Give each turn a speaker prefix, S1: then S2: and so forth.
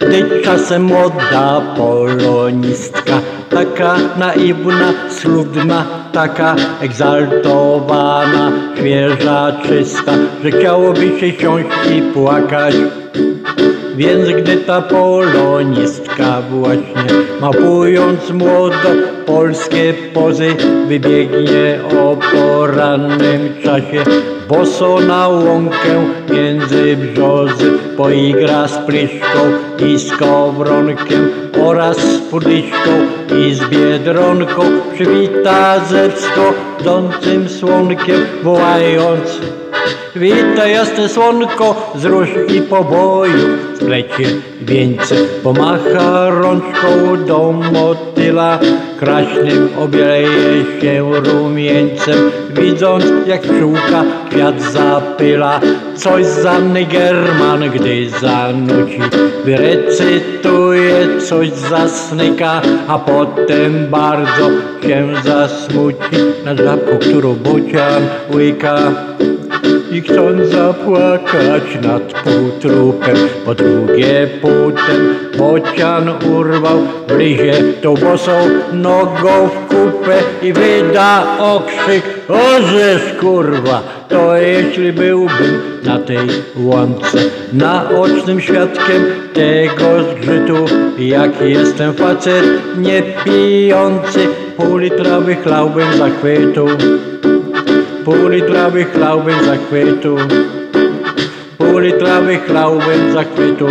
S1: Gdy czasem młoda polonistka Taka naiwna, schludna, taka egzaltowana Świeża, czysta, że chciałoby się siąść i płakać więc gdy ta polonistka właśnie mapując młodo polskie pozy wybiegnie o porannym czasie boso na łąkę między brzozy poigra z pryszką i z kowronkiem oraz z pudliszką i z biedronką. Przywita ze wschodzącym słonkiem wołając Witaj jasne słonko z róż i poboju. Splecie wieńce, pomacha rączką do motyla. Kraśnym obieleje się rumieńcem Widząc jak pszczółka kwiat zapyla. Coś za German, gdy zanuci Wyrecytuje coś za snyka A potem bardzo się zasmuci. Nad żabką, którą bocian łyka i chcąc zapłakać nad półtrupem, po drugie półtem bocian urwał w lizie. Tą bosą nogą w kupę i wyda okrzyk, ożeż kurwa, to jeśli byłbym na tej łące naocznym świadkiem tego zgrzytu, jak jestem facet niepijący, pół litra wychlałbym zachwytu. Pół litra wychlałbym zachwytu Pół litra wychlałbym zachwytu